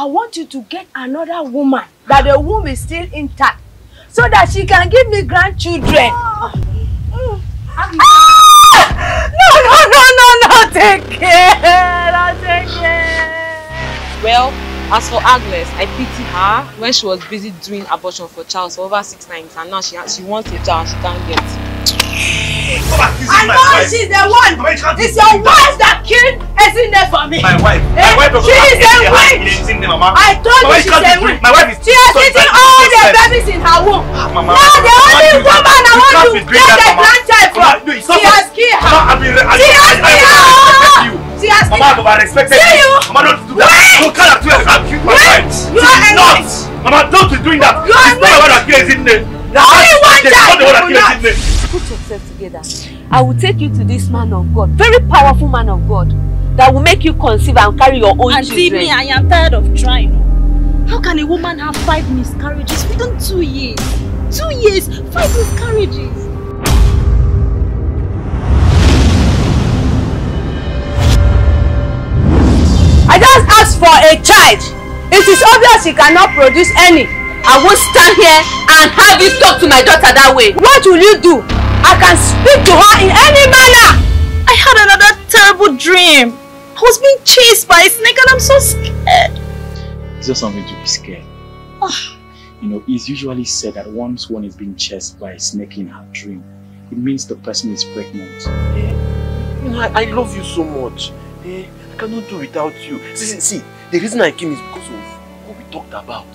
I want you to get another woman that the womb is still intact so that she can give me grandchildren. Ah! No, no, no, no, no, take care, no, take care. Well, as for Agnes, I pity her when she was busy doing abortion for Charles for over six nights and now she, she wants a child she can't get. I my wife. Know she's the one. It's your wife that killed Ezinne for me. My wife. Eh? My wife she is a witch. I told you she's a witch. My wife is She has eaten all the babies in her womb. Ah, Mama, now the only woman I want to get the grandchild from. She has killed her. She has killed her. She has Mama, I've overrespected you. Mama, don't do that. You can't accuse my wife. You are a witch. Mama, don't be doing that. You are a witch. It's not the one that kills Ezinde. The only one that killed Ezinne. Put yourself together. I will take you to this man of God, very powerful man of God, that will make you conceive and carry your own Auntie, children. me, I am tired of trying. How can a woman have five miscarriages within two years? Two years, five miscarriages. I just asked for a child. It is obvious she cannot produce any. I won't stand here and have you talk to my daughter that way. What will you do? I can speak to her in any manner. I had another terrible dream. I was being chased by a snake and I'm so scared. It's just something to be scared. You know, it's usually said that once one is being chased by a snake in her dream, it means the person is pregnant. You know, I, I love you so much. Eh, I cannot do without you. See, see, see, the reason I came is because of what we talked about.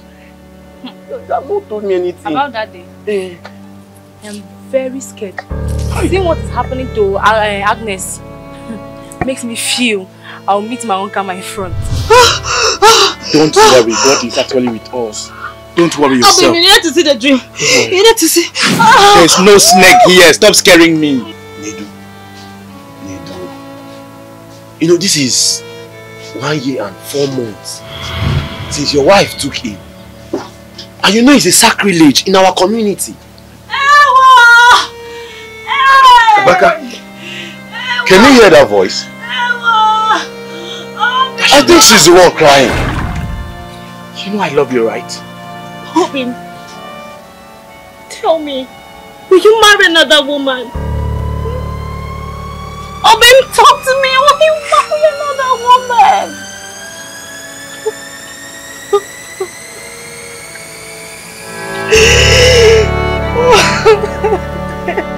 You have not told me anything. About that day, Eh, I'm very scared. Seeing what is happening to uh, Agnes makes me feel I'll meet my uncle karma in front. Don't worry, God is actually with us. Don't worry Abby, yourself. you needed to see the dream. You needed to see. There's no snake here. Stop scaring me. Nedu. Nedu. You know, this is one year and four months since your wife took him. And you know it's a sacrilege in our community. Rebecca, can you hear that voice? Ah, I think she's the one crying. You know I love you, right? Hoping. Tell me, will you marry another woman? Obin, talk to me. Will you marry another woman?